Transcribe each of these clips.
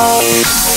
Oh.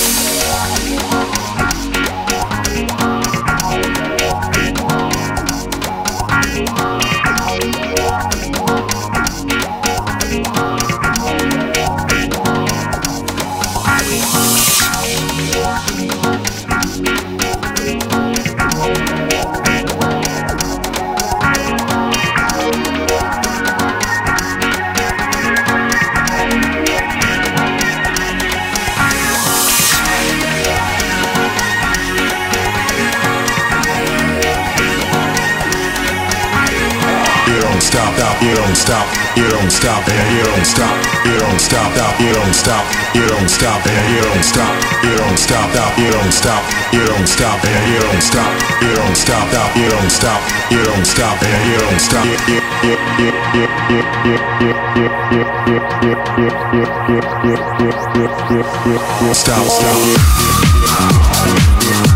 Stop, stop, you don't stop, you don't stop, and you don't stop, you don't stop, stop, you don't stop, you don't stop, and you don't stop, you don't stop, stop, you don't stop, you don't stop, and you don't stop, you don't stop, stop, you don't stop, you don't stop, and you don't stop. Stop, stop.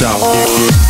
Stop,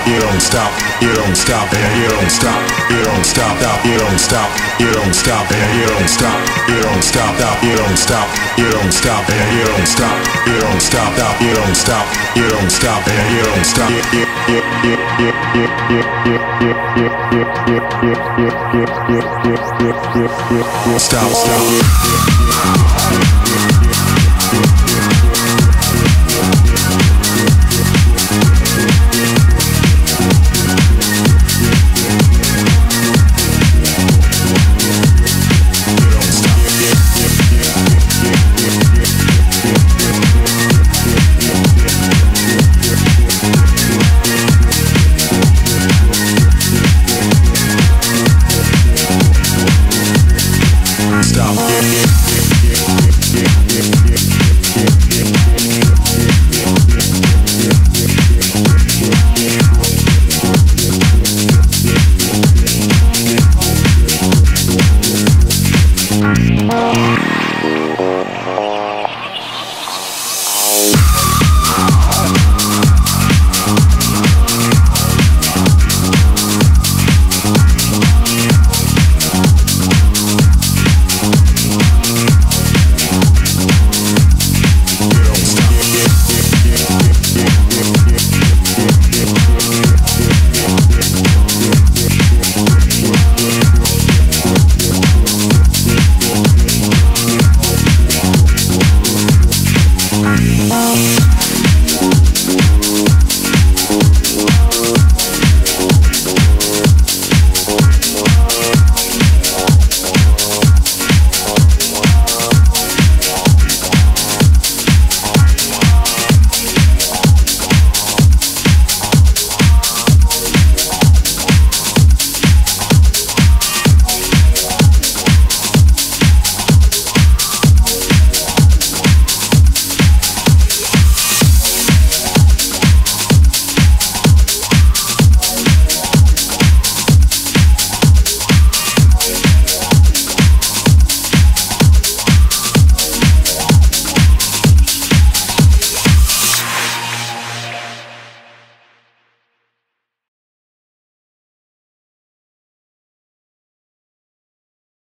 stop, you don't stop, you don't stop, and you don't stop, you don't stop, stop, you don't stop, you don't stop, and you don't stop, you don't stop, stop, you don't stop, you don't stop, and you don't stop, you don't stop, stop, you don't stop, you don't stop, and you don't stop. Stop, stop. Oh.